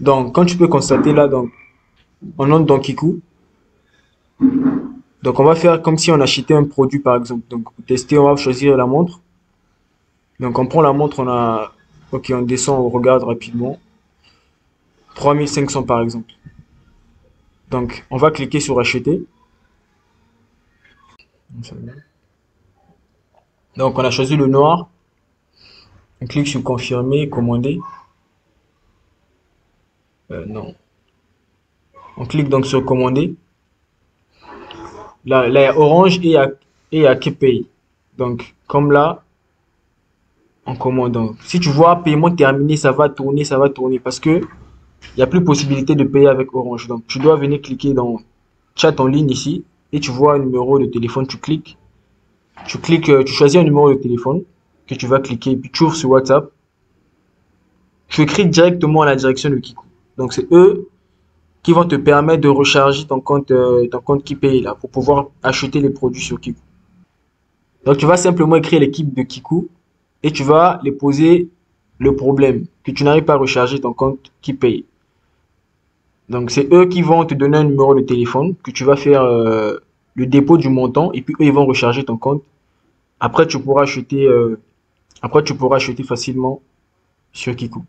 Donc, quand tu peux constater là, donc, on entre dans Kiku. Donc, on va faire comme si on achetait un produit, par exemple. Donc, pour tester, on va choisir la montre. Donc, on prend la montre, on a... Ok, on descend, on regarde rapidement. 3500 par exemple. Donc, on va cliquer sur acheter. Donc, on a choisi le noir. On clique sur confirmer, commander. Euh, non. On clique donc sur commander. Là, là, il y a Orange et il y a, et il y a KPay. Donc, comme là, on commande. Donc, si tu vois paiement terminé, ça va tourner, ça va tourner. Parce que il n'y a plus possibilité de payer avec Orange. Donc, tu dois venir cliquer dans chat en ligne ici. Et tu vois un numéro de téléphone, tu cliques. Tu cliques, euh, tu choisis un numéro de téléphone que tu vas cliquer. Puis tu ouvres sur WhatsApp. Tu écris directement à la direction de Kiku. Donc, c'est eux qui vont te permettre de recharger ton compte, euh, ton compte qui paye là, pour pouvoir acheter les produits sur Kiku. Donc, tu vas simplement écrire l'équipe de Kiku et tu vas les poser le problème que tu n'arrives pas à recharger ton compte qui paye. Donc, c'est eux qui vont te donner un numéro de téléphone que tu vas faire euh, le dépôt du montant et puis eux, ils vont recharger ton compte. Après, tu pourras acheter, euh, après, tu pourras acheter facilement sur Kiku.